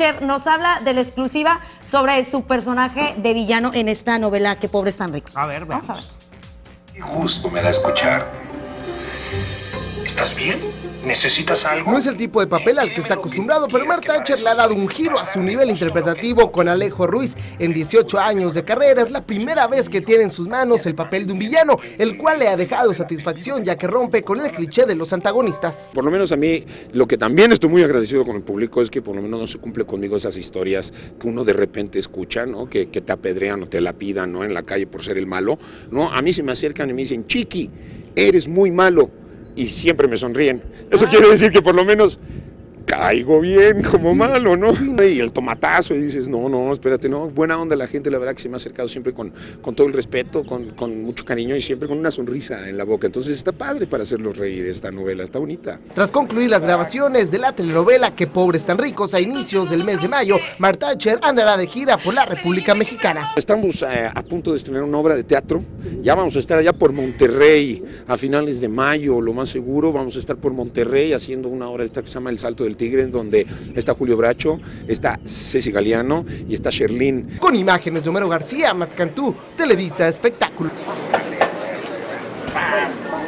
Thatcher nos habla de la exclusiva sobre su personaje de villano en esta novela Que pobres tan ricos. A ver, Vamos a ver. Qué gusto me da escuchar. ¿Estás bien? ¿Necesitas algo? No es el tipo de papel al que está acostumbrado, pero Marta Thatcher le ha dado un giro a su nivel interpretativo con Alejo Ruiz. En 18 años de carrera es la primera vez que tiene en sus manos el papel de un villano, el cual le ha dejado satisfacción ya que rompe con el cliché de los antagonistas. Por lo menos a mí, lo que también estoy muy agradecido con el público es que por lo menos no se cumple conmigo esas historias que uno de repente escucha, ¿no? Que, que te apedrean o te la pidan, ¿no? En la calle por ser el malo, ¿no? A mí se me acercan y me dicen, Chiqui, eres muy malo. Y siempre me sonríen. Eso quiere decir que por lo menos caigo bien como malo, ¿no? Y el tomatazo, y dices, no, no, espérate, no, buena onda la gente, la verdad que se me ha acercado siempre con, con todo el respeto, con, con mucho cariño y siempre con una sonrisa en la boca. Entonces está padre para hacerlos reír esta novela, está bonita. Tras concluir las grabaciones de la telenovela Que pobres tan ricos a inicios del mes de mayo, Marta Thatcher andará de gira por la República Mexicana. Estamos eh, a punto de estrenar una obra de teatro. Ya vamos a estar allá por Monterrey a finales de mayo, lo más seguro. Vamos a estar por Monterrey haciendo una obra de teatro que se llama El Salto del Tigre, en donde está Julio Bracho, está Ceci Galeano y está Sherlyn. Con imágenes de Homero García, Matt Cantú, Televisa Espectáculos.